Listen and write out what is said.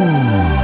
Mm.